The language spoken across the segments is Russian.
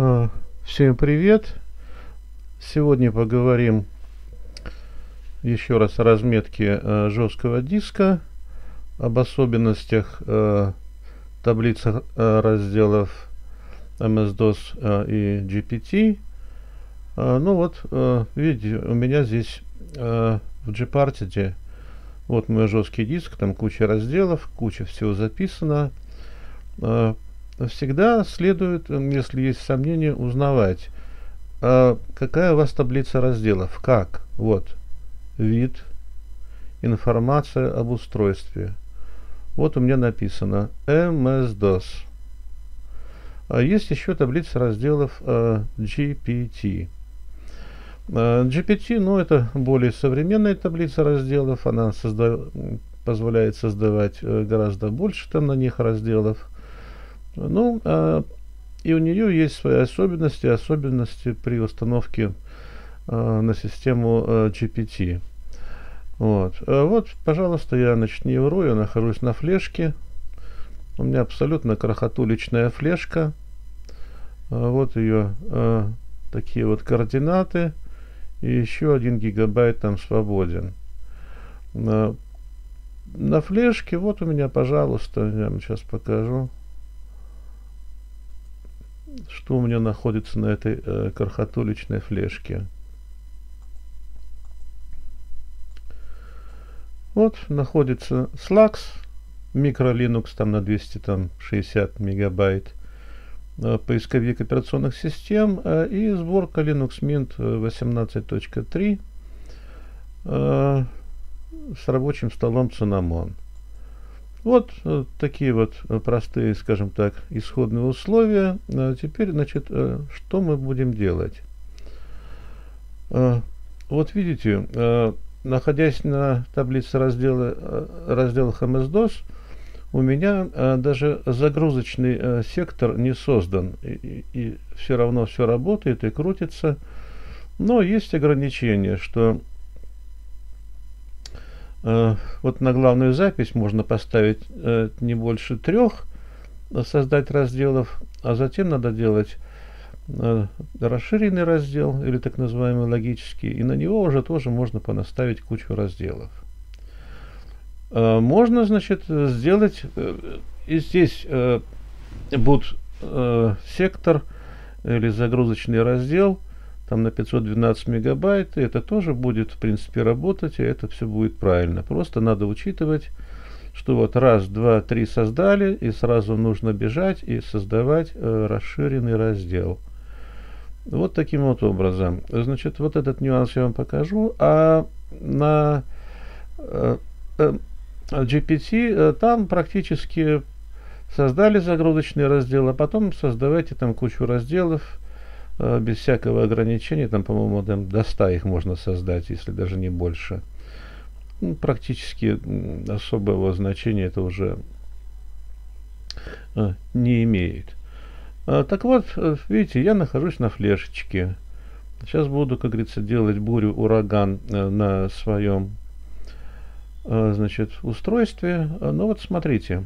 А, всем привет! Сегодня поговорим еще раз о разметке э, жесткого диска, об особенностях э, таблицы э, разделов MS-DOS э, и GPT. Э, ну вот, э, видите, у меня здесь э, в Gparted вот мой жесткий диск, там куча разделов, куча всего записано. Всегда следует, если есть сомнения, узнавать, э, какая у вас таблица разделов, как, вот, вид, информация об устройстве. Вот у меня написано MS-DOS. А есть еще таблица разделов э, GPT. GPT, ну, это более современная таблица разделов. Она созда позволяет создавать э, гораздо больше там на них разделов. Ну, э, и у нее есть свои особенности, особенности при установке э, на систему э, GPT. Вот. А вот, пожалуйста, я начневру, я нахожусь на флешке. У меня абсолютно крохотуличная флешка. А вот ее а, такие вот координаты. И еще один гигабайт там свободен. На, на флешке, вот у меня, пожалуйста, я вам сейчас покажу, что у меня находится на этой э, крохотуличной флешке. Вот находится Slacks, микро Linux там на 260 мегабайт, э, поисковик операционных систем э, и сборка Linux Mint 18.3 э, с рабочим столом Cinnamon. Вот такие вот простые, скажем так, исходные условия. Теперь, значит, что мы будем делать? Вот видите, находясь на таблице раздела, э, разделах MS-DOS, у меня даже загрузочный сектор не создан. И, и, все равно все работает и крутится. Но есть ограничение, что вот на главную запись можно поставить а, не больше трех, создать разделов, а затем надо делать Э, расширенный раздел или так называемый логический, и на него уже тоже можно понаставить кучу разделов. Э, можно, значит, сделать э, и здесь будет сектор или загрузочный раздел там на 512 мегабайт, и это тоже будет, в принципе, работать, и это все будет правильно. Просто надо учитывать, что вот раз, два, три создали, и сразу нужно бежать и создавать э, расширенный раздел. Вот таким вот образом. Значит, вот этот нюанс я вам покажу. А на э, э, GPT э, там практически создали загрузочный раздел, а потом создавайте там кучу разделов без всякого ограничения. Там, по-моему, до 100 их можно создать, если даже не больше. Ну, практически особого значения это уже э, не имеет. А, так вот, э, видите, я нахожусь на флешечке. Сейчас буду, как говорится, делать бурю, ураган э, на своем э, значит, устройстве. Ну вот смотрите.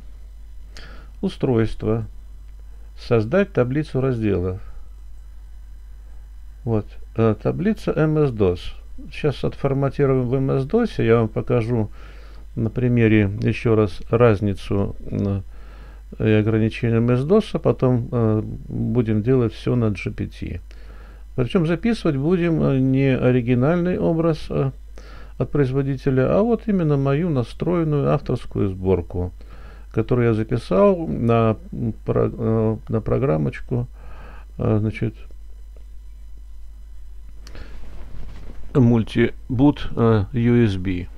Устройство. Создать таблицу разделов. Вот. Таблица MS-DOS. Сейчас отформатируем в MS-DOS. Я вам покажу на примере еще раз разницу и ограничением MS-DOS, а потом э, будем делать все на GPT. Причем записывать будем э, не оригинальный образ э, от производителя, а вот именно мою настроенную авторскую сборку, которую я записал на, э, на программочку, э, значит, мультибут э, USB.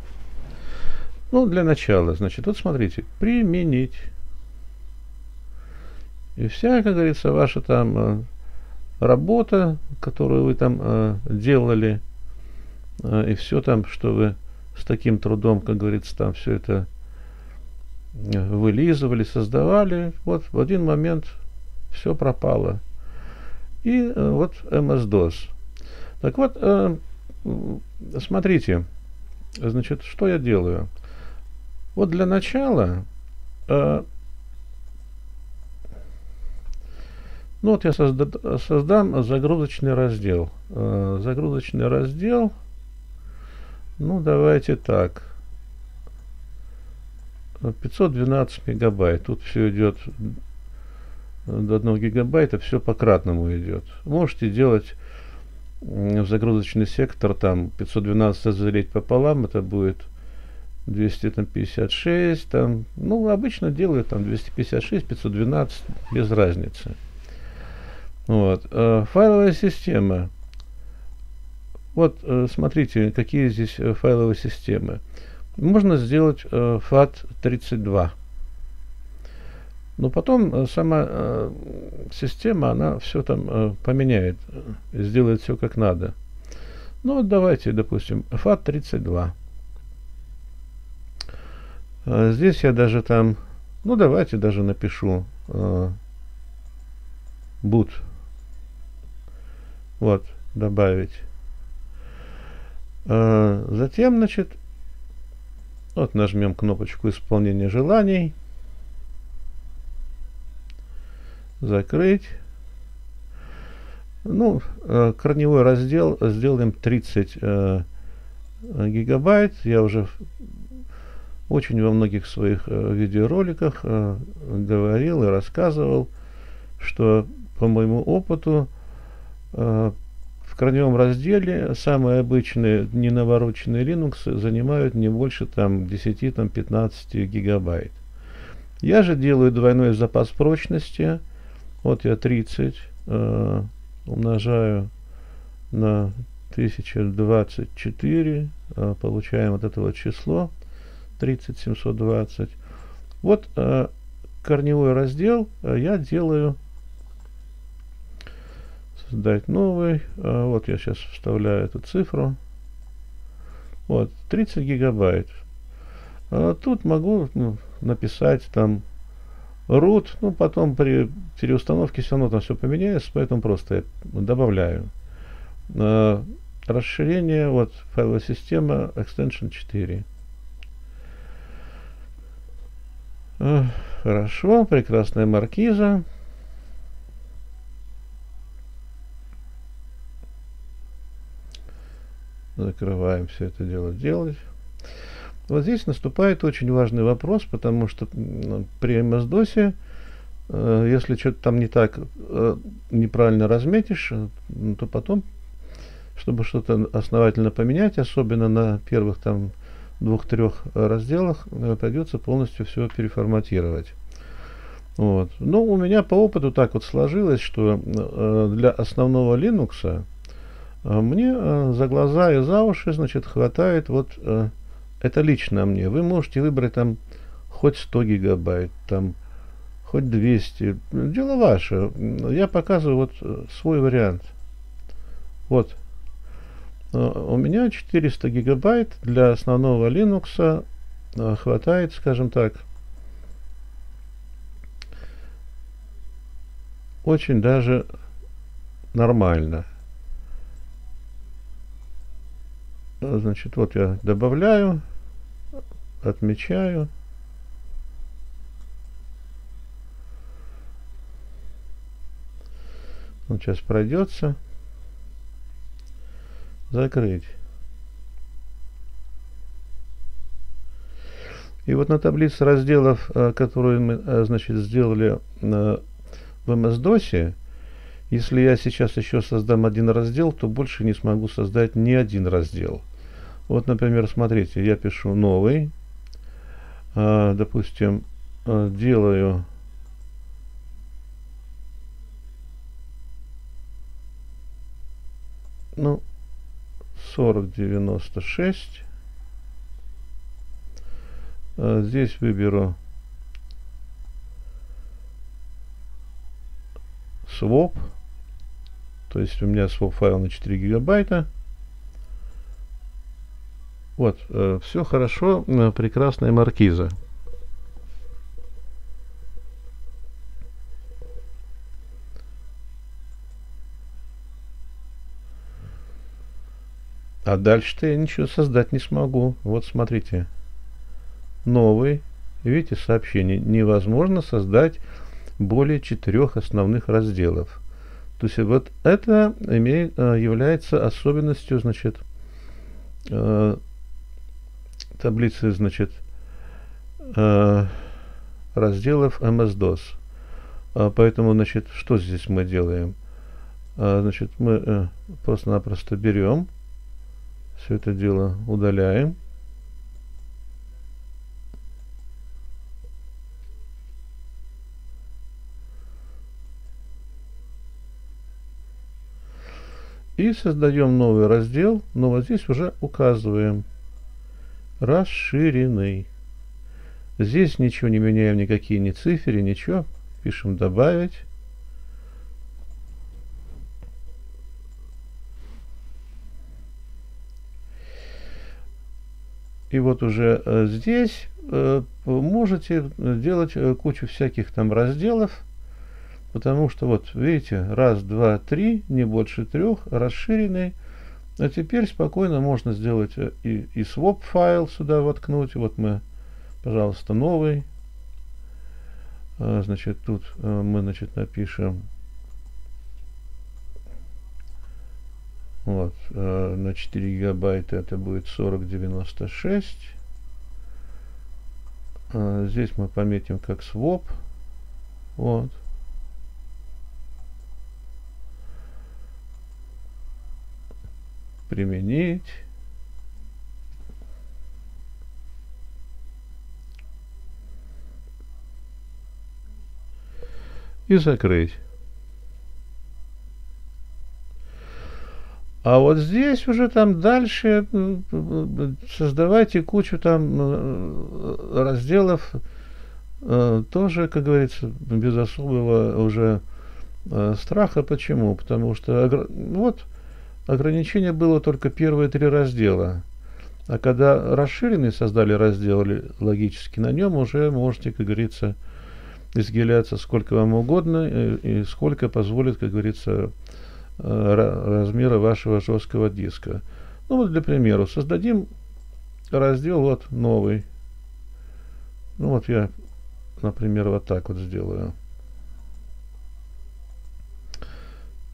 Ну, для начала, значит, вот смотрите, применить и вся, как говорится, ваша там э, работа, которую вы там э, делали, э, и все там, что вы с таким трудом, как говорится, там все это вылизывали, создавали, вот в один момент все пропало. И вот MS-DOS. Так вот, смотрите, значит, что я делаю? Вот для начала Ну вот я созда создам загрузочный раздел. Э, загрузочный раздел. Ну давайте так. 512 мегабайт. Тут все идет до 1 гигабайта, все по кратному идет. Можете делать в загрузочный сектор там 512 разделить пополам, это будет 256, там, ну, обычно делают там 256, 512, без разницы. Вот. Э, файловая система. Вот, э, смотрите, какие здесь э, файловые системы. Можно сделать FAT32. Но потом сама система, она все там поменяет, сделает все как надо. Ну вот давайте, допустим, FAT32. Здесь я даже там, ну давайте даже напишу boot вот, добавить. Затем, значит, вот нажмем кнопочку исполнения желаний. Закрыть. Ну, э, корневой раздел сделаем 30 э, гигабайт. Я уже очень во многих своих э, видеороликах э, говорил и рассказывал, что по моему опыту Э, в корневом разделе самые обычные ненавороченные Linux занимают не больше там 10-15 гигабайт. Я же делаю двойной запас прочности. Вот я 30 э, умножаю на 1024, э, получаем вот это вот число 30720. Вот э, корневой раздел э, я делаю создать новый. А вот я сейчас вставляю эту цифру. Вот, 30 гигабайт. А тут могу ну, написать там root, ну потом при переустановке все равно там все поменяется, поэтому просто добавляю. А, расширение, вот файловая система extension 4. А, хорошо, прекрасная маркиза. Закрываем все это дело делать. Вот здесь наступает очень важный вопрос, потому что при MS-DOS, э, если что-то там не так, э, неправильно разметишь, э, то потом, чтобы что-то основательно поменять, особенно на первых там двух-трех разделах, придется полностью все переформатировать. Вот. Но у меня по опыту так вот сложилось, что для основного Linux а мне э, за глаза и за уши, значит, хватает вот э, это лично мне. Вы можете выбрать там хоть 100 гигабайт, там хоть 200. Дело ваше. Я показываю вот э, свой вариант. Вот. У меня 400 гигабайт для основного Linux хватает, скажем так, очень даже нормально. Значит, вот я добавляю, отмечаю. Он сейчас пройдется. Закрыть. И вот на таблице разделов, э, которые мы, э, значит, сделали в MS-DOS, если я сейчас еще создам один раздел, то больше не смогу создать ни один раздел. Вот, например, смотрите, я пишу новый, э, допустим, э, делаю ну, 4096. Э, здесь выберу swap, то есть у меня swap файл на 4 гигабайта. Вот, э, все хорошо, э, прекрасная маркиза. А дальше-то я ничего создать не смогу. Вот смотрите. Новый. Видите сообщение. Невозможно создать более четырех основных разделов. То есть вот это имеет, э, является особенностью, значит, э, таблицы, значит, э, разделов MS-DOS. А, поэтому, значит, что здесь мы делаем? А, значит, мы просто-напросто берем, все это дело удаляем. И создаем новый раздел, но вот здесь уже указываем расширенный. Здесь ничего не меняем, никакие ни цифры, ничего. Пишем добавить. И вот уже э, здесь э, можете делать э, кучу всяких там разделов, потому что вот видите, раз, два, три, не больше трех, расширенный. А теперь спокойно можно сделать и, и swap файл сюда воткнуть. Вот мы, пожалуйста, новый. Значит, тут мы, значит, напишем Вот, э, на 4 гигабайта это будет 4096. Э, здесь мы пометим как swap. Вот. Применить. И закрыть. А вот здесь уже там дальше создавайте кучу там разделов, э, тоже, как говорится, без особого уже э, страха. Почему? Потому что вот ограничение было только первые три раздела. А когда расширенный создали раздел логически, на нем уже можете, как говорится, изгиляться сколько вам угодно и, и сколько позволит, как говорится, размера вашего жесткого диска. Ну вот для примера, создадим раздел вот новый. Ну вот я, например, вот так вот сделаю.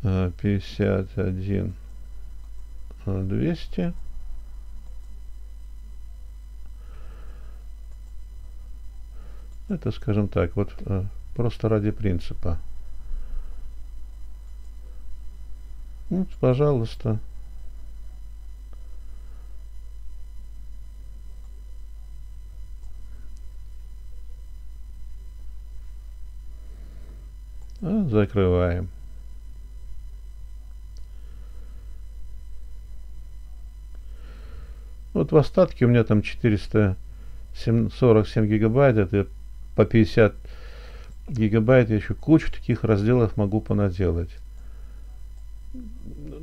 51 200 это скажем так вот э, просто ради принципа Вот, пожалуйста. А, закрываем. Вот в остатке у меня там 447 гигабайт, это по 50 гигабайт, я еще кучу таких разделов могу понаделать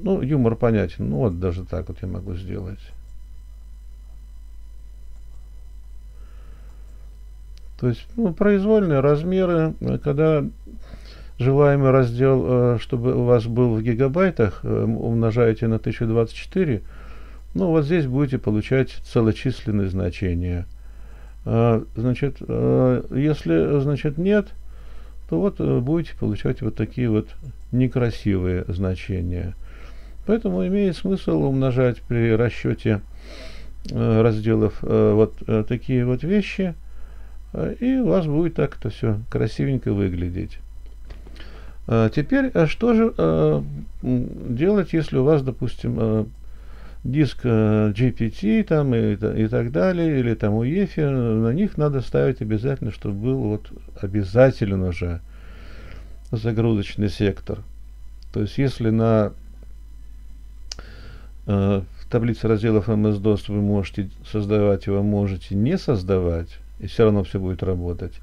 ну, юмор понятен. Ну, вот даже так вот я могу сделать. То есть, ну, произвольные размеры, когда желаемый раздел, э, чтобы у вас был в гигабайтах, э, умножаете на 1024, ну, вот здесь будете получать целочисленные значения. А, значит, э, если, значит, нет, то вот будете получать вот такие вот некрасивые значения. Поэтому имеет смысл умножать при расчете э, разделов э, вот э, такие вот вещи, и у вас будет так это все красивенько выглядеть. Теперь, что же делать, если у вас, допустим, диск GPT там и, и так далее, или там UEFI, на них надо ставить обязательно, чтобы был вот обязательно уже загрузочный сектор. То есть, если на Э, в таблице разделов MS-DOS вы можете создавать его, можете не создавать, и все равно все будет работать,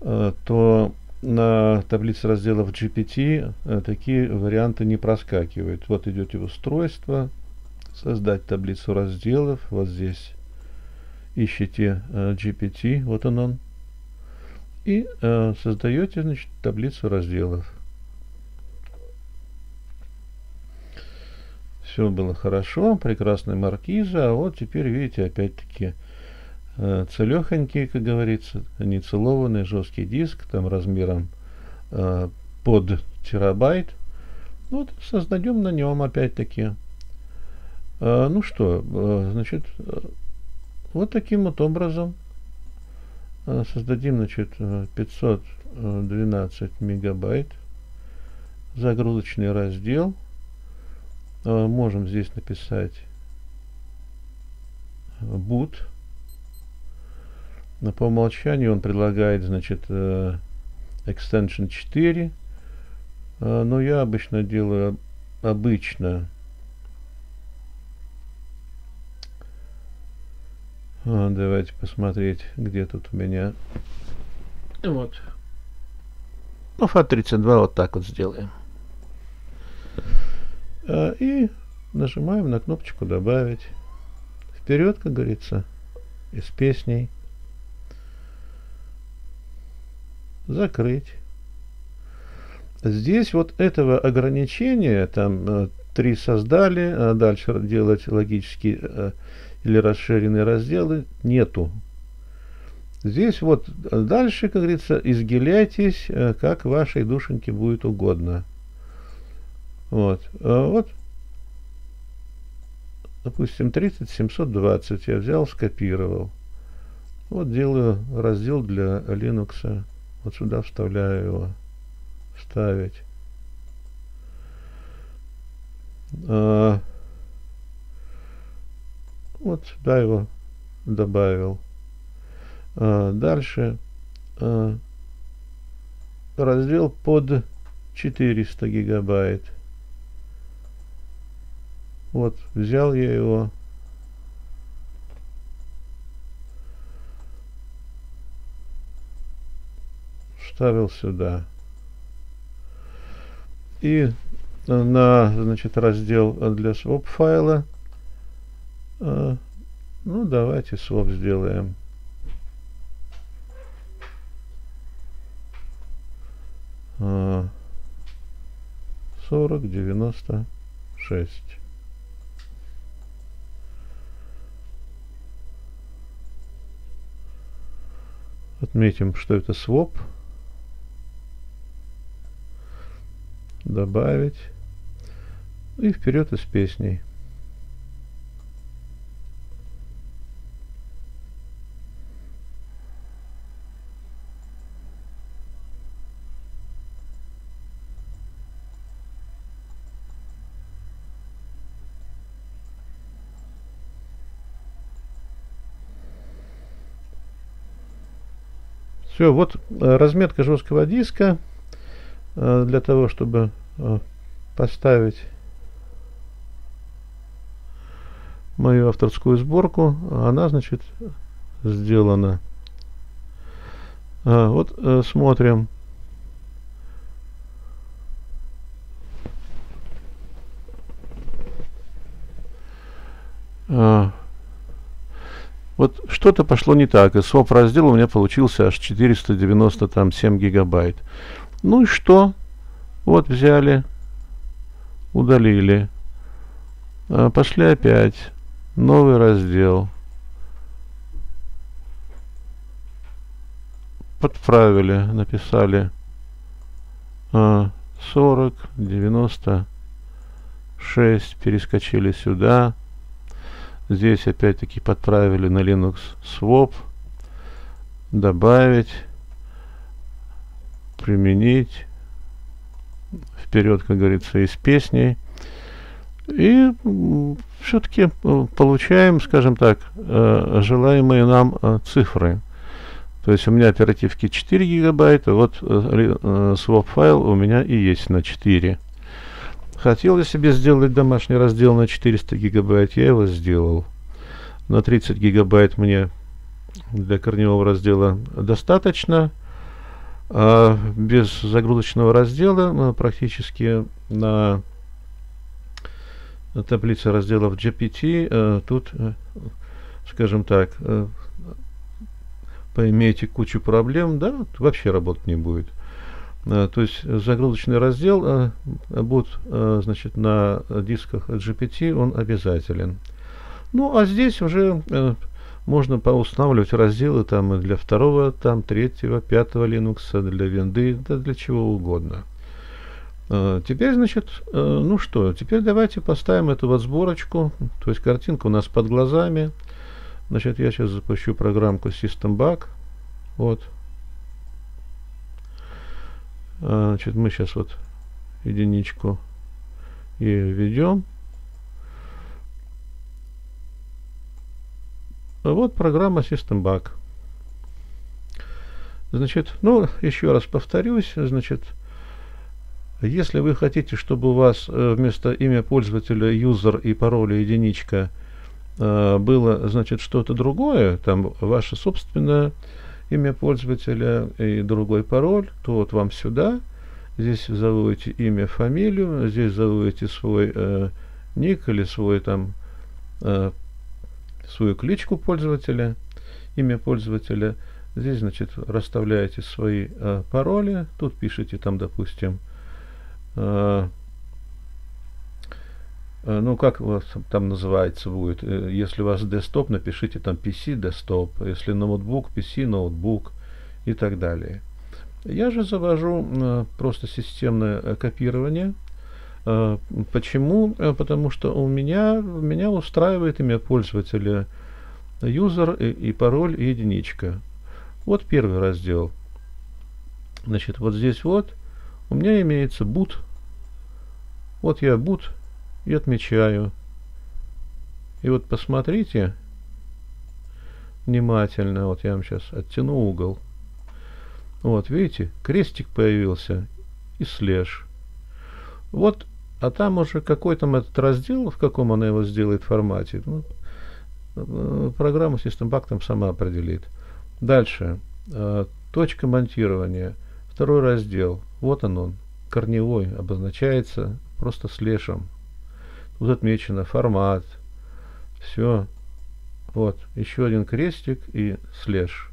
э, то на таблице разделов GPT э, такие варианты не проскакивают. Вот идете в устройство, создать таблицу разделов, вот здесь ищите GPT, вот он он, и создаете значит, таблицу разделов. Все было хорошо, прекрасная маркиза, а вот теперь, видите, опять-таки э, целехонький, как говорится, не целованный, жесткий диск, там размером э, под терабайт. Вот создадим на нем опять-таки. Э, ну что, э, значит, э, вот таким вот образом создадим, значит, 512 мегабайт загрузочный раздел. Можем здесь написать boot. По умолчанию он предлагает, значит, extension 4. Э, но я обычно делаю обычно Давайте посмотреть, где тут у меня. Вот. Ну, FAT32 вот так вот сделаем. А, и нажимаем на кнопочку «Добавить». Вперед, как говорится, из песней. Закрыть. Здесь вот этого ограничения, там э, три создали, а дальше делать логические э, или расширенные разделы, нету. Здесь вот дальше, как говорится, изгиляйтесь, э, как вашей душеньке будет угодно. Вот. А вот. Допустим, 30 720 я взял, скопировал. Вот делаю раздел для Linux. Вот сюда вставляю его. Вставить. Вот сюда его добавил. А, дальше а, раздел под 400 гигабайт. Вот, взял я его. Вставил сюда. И на, значит, раздел для своп файла. А, ну, давайте своп сделаем. Сорок девяносто шесть. Отметим, что это своп. Добавить. И вперед из песней. Все, вот э, разметка жесткого диска э, для того, чтобы э, поставить мою авторскую сборку, она, значит, сделана. Вот смотрим. Вот что-то пошло не так, и своп раздел у меня получился аж 497 гигабайт. Ну и что? Вот взяли, удалили. А, пошли опять. Новый раздел. Подправили, написали а, 40, 96, перескочили сюда. Здесь опять-таки подправили на Linux swap. Добавить. Применить. Вперед, как говорится, из песней. И все-таки э, получаем, скажем так, э, желаемые нам э, цифры. То есть у меня оперативки 4 гигабайта, вот swap файл у меня и есть на 4. Хотел я себе сделать домашний раздел на 400 гигабайт, я его сделал. На 30 гигабайт мне для корневого раздела достаточно. А без загрузочного раздела ну, практически на таблице разделов GPT э, тут, э, скажем так, э, поимеете кучу проблем, да, вообще работать не будет. Э, то есть загрузочный раздел э, будет э, значит, на дисках GPT, он обязателен. Ну, а здесь уже можно поустанавливать разделы там для второго, там третьего, пятого Linux, для винды, да для чего угодно. Теперь, значит, ну что, теперь давайте поставим эту вот сборочку, то есть картинка у нас под глазами. Значит, я сейчас запущу программку SystemBug. Вот. Uh, значит, мы сейчас вот единичку и введем. Вот программа SystemBug. Значит, ну, еще раз повторюсь, значит, если вы хотите, чтобы у вас э, вместо имя пользователя user и пароля единичка э, было, значит, что-то другое, там ваше собственное имя пользователя и другой пароль, то вот вам сюда, здесь заводите имя, фамилию, здесь заводите свой э, ник или свой там э, свою кличку пользователя, имя пользователя. Здесь, значит, расставляете свои э, пароли. Тут пишите там, допустим, э, ну, как у вас там называется будет. Э, если у вас десктоп, напишите там PC, десктоп. Если ноутбук, PC, ноутбук и так далее. Я же завожу э, просто системное э, копирование. Э, почему? Э, потому что у меня, меня устраивает имя пользователя user и, и пароль и единичка. Вот первый раздел. Значит, вот здесь вот у меня имеется boot. Вот я boot и отмечаю. И вот посмотрите внимательно. Вот я вам сейчас оттяну угол. Вот, видите, крестик появился и слэш. Вот, а там уже какой там этот раздел, в каком она его сделает формате. Ну, э, программа System там сама определит. Дальше. Э, точка монтирования. Второй раздел. Вот он он. Корневой обозначается просто слэшем. Тут отмечено формат. Все. Вот. Еще один крестик и слэш.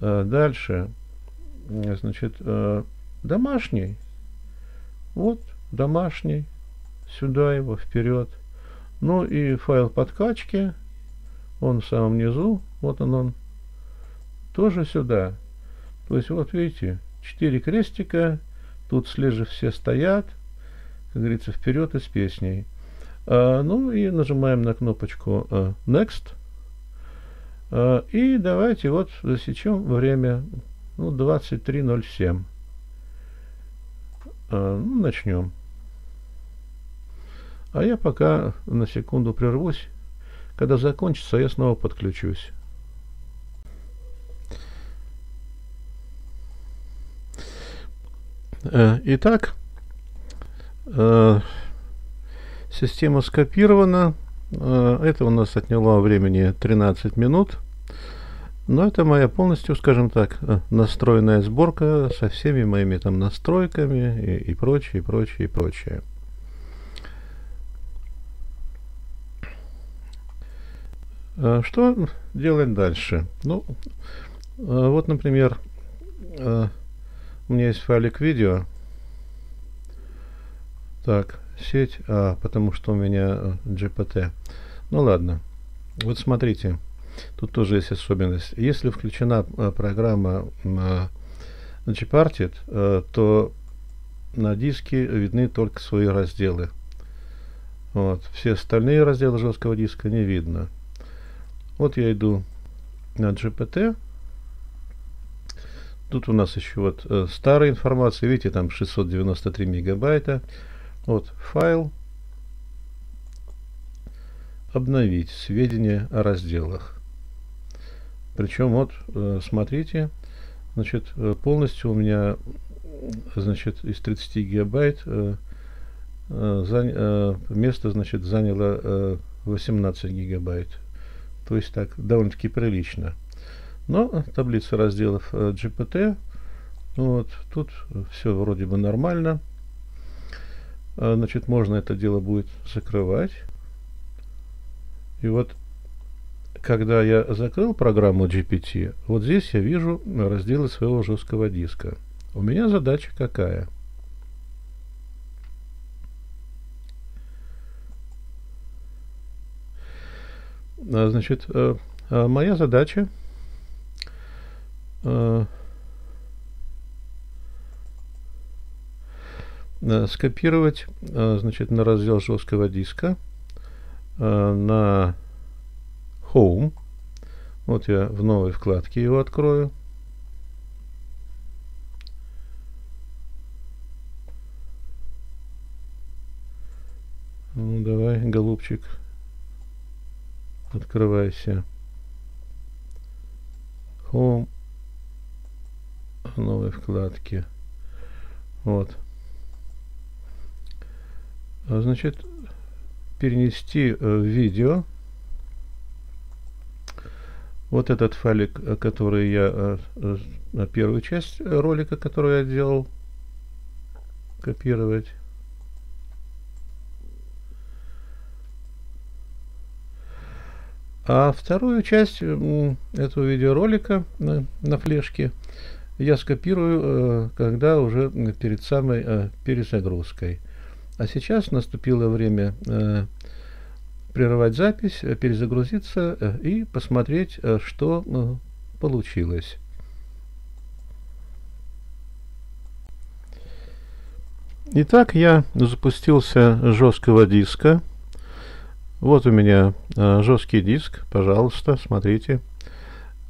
Э, дальше. Значит, домашний. Вот домашний, сюда его, вперед. Ну и файл подкачки, он в самом низу, вот он он, тоже сюда. То есть вот видите, четыре крестика, тут слежи все стоят, как говорится, вперед и с песней. А, ну и нажимаем на кнопочку а, Next. А, и давайте вот засечем время ну, 23.07. А, ну, начнем. А я пока на секунду прервусь. Когда закончится, я снова подключусь. Э, итак, система скопирована. Э, это у нас отняло времени 13 минут. Но это моя полностью, скажем так, настроенная сборка со всеми моими там настройками и, и прочее, и прочее, и прочее. Что делать дальше? Ну, вот, например, у меня есть файлик видео. Так, сеть, а, потому что у меня GPT. Ну ладно. Вот смотрите, тут тоже есть особенность. Если включена программа Gparted, то на диске видны только свои разделы. Вот. Все остальные разделы жесткого диска не видно. Вот я иду на GPT. Тут у нас еще вот э, старая информация. Видите, там 693 мегабайта. Вот файл. Обновить сведения о разделах. Причем вот, э, смотрите, значит, э, полностью у меня, значит, из 30 гигабайт э, место, значит, заняло э, 18 гигабайт. То есть так, довольно-таки прилично. Но таблица разделов GPT, вот, тут все вроде бы нормально. А, значит, можно это дело будет закрывать. И вот, когда я закрыл программу GPT, вот здесь я вижу разделы своего жесткого диска. У меня задача какая – Значит, моя задача скопировать значит, на раздел жесткого диска на Home. Вот я в новой вкладке его открою. Ну, давай, голубчик, открывайся. Home. В новой вкладке. Вот. А, значит, перенести э, видео. Вот этот файлик, э, который я, э, первую часть ролика, которую я делал, копировать. А вторую часть этого видеоролика на, флешке я скопирую, когда уже перед самой перезагрузкой. А сейчас наступило время э, прервать запись, перезагрузиться и посмотреть, что получилось. Итак, я запустился жесткого диска. Вот у меня э, жесткий диск, пожалуйста, смотрите.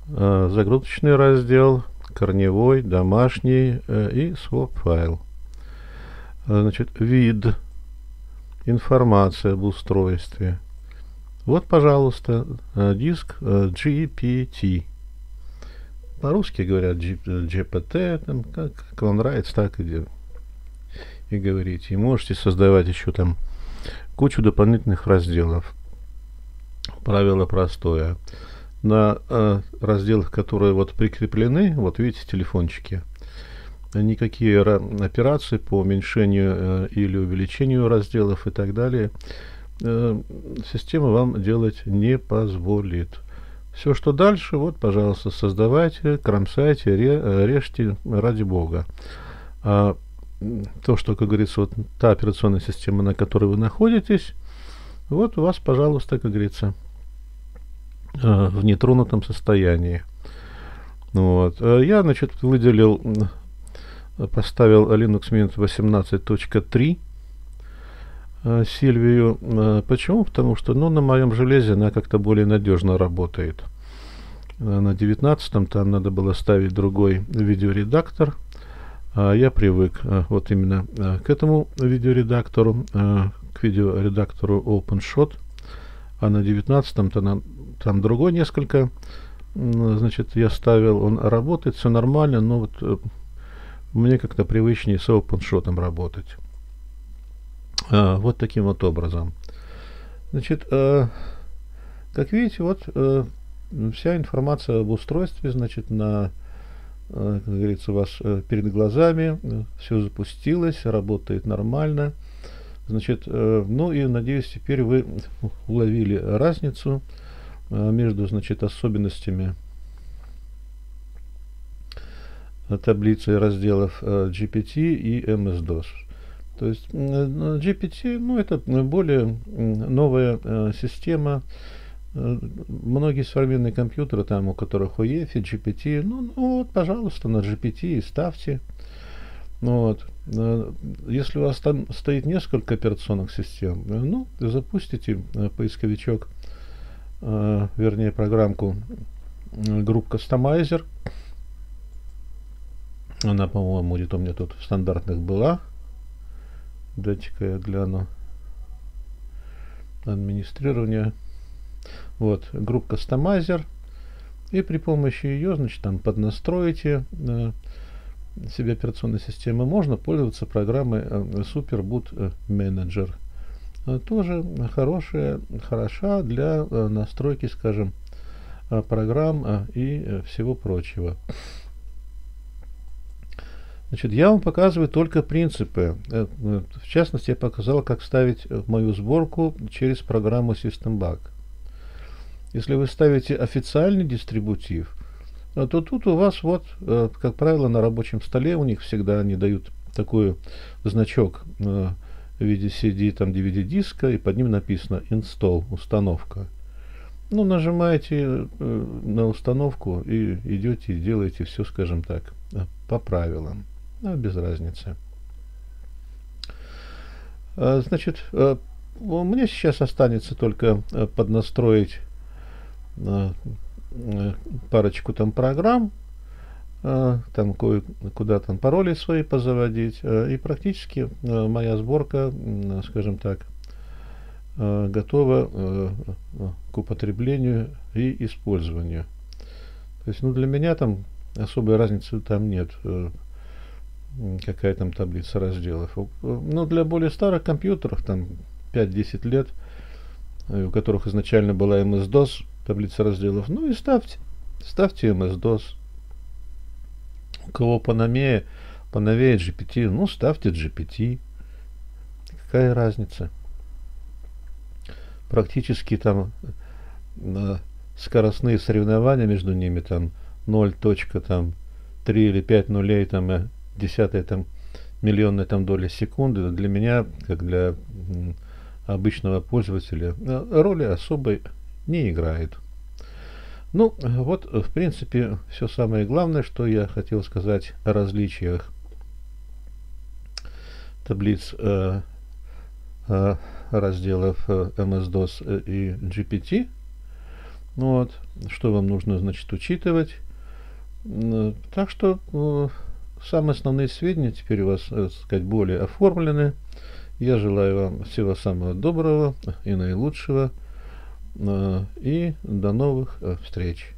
Э, загрузочный раздел, корневой, домашний э, и swap файл. Значит, вид, информация об устройстве. Вот, пожалуйста, диск GPT. По-русски говорят GPT, там, как, как вам нравится, так и, и говорите. И можете создавать еще там кучу дополнительных разделов. Правило простое. На э, разделах, которые вот прикреплены, вот видите, телефончики, никакие операции по уменьшению э, или увеличению разделов и так далее э, система вам делать не позволит. Все, что дальше, вот, пожалуйста, создавайте, кромсайте, ре, э, режьте ради бога. А то, что, как говорится, вот та операционная система, на которой вы находитесь, вот у вас, пожалуйста, как говорится, в нетронутом состоянии. Вот. Я, значит, выделил, поставил Linux Mint 18.3 Сильвию. Э, почему? Потому что, ну, на моем железе она как-то более надежно работает. На 19 там надо было ставить другой видеоредактор – а, я привык а, вот именно а, к этому видеоредактору, к видеоредактору OpenShot, а на 19-м там, там другой несколько, значит, я ставил, он работает, все нормально, но вот э, мне как-то привычнее с OpenShot работать. Вот таким вот образом. Значит, как видите, вот э, вся информация об устройстве, значит, на Э, как говорится, у вас э, перед глазами, все запустилось, работает нормально. Значит, ну и надеюсь, теперь вы уловили разницу между, значит, особенностями таблицы разделов GPT и MS-DOS. То есть GPT, ну, это более новая система, Э, многие современные компьютеры, там, у которых UEFI, GPT, ну, ну вот, пожалуйста, на GPT и ставьте. Ну, вот. Э, если у вас там стоит несколько операционных систем, э, ну, запустите поисковичок, вернее, программку Group Customizer. Она, по-моему, где-то у меня тут в стандартных была. Дайте-ка я гляну. Администрирование вот, группа Customizer. И при помощи ее, значит, там поднастроите э, себе операционной системы. Можно пользоваться программой э, Superboot Manager. Э, тоже хорошая, хороша для э, настройки, скажем, э, программ э, и э, всего прочего. Значит, я вам показываю только принципы. Э, э, в частности, я показал, как ставить мою сборку через программу SystemBug. Если вы ставите официальный дистрибутив, э, то тут у вас вот, э, как правило, на рабочем столе у них всегда они дают такой значок э, в виде CD, там DVD диска, и под ним написано install, установка. ну, нажимаете э, на установку и идете и делаете все, скажем так, э, по правилам. Ну, без разницы. А, значит, э, мне сейчас останется только поднастроить парочку там программ, там куда там пароли свои позаводить, и практически моя сборка, скажем так, Э, готова э, к употреблению и использованию. То есть, ну, для меня там особой разницы там нет, э, какая там таблица разделов. Ну, для более старых компьютеров, там 5-10 лет, у которых изначально была MS-DOS, таблица разделов, ну и ставьте, ставьте MS-DOS. У кого поновее, поновее GPT, ну, ставьте GPT. Какая разница? практически там на скоростные соревнования между ними там 0 точка там 3 или 5 нулей там э, десятая там миллионная там доля секунды для меня как для обычного пользователя э, роли особой не играет. Ну, вот, в принципе, все самое главное, что я хотел сказать о различиях таблиц э, э, разделов э, MS-DOS э, и GPT. Ну вот, что вам нужно, значит, учитывать. Так что э, самые основные сведения теперь у вас, так сказать, более оформлены. Я желаю вам всего самого доброго и наилучшего. И до новых встреч.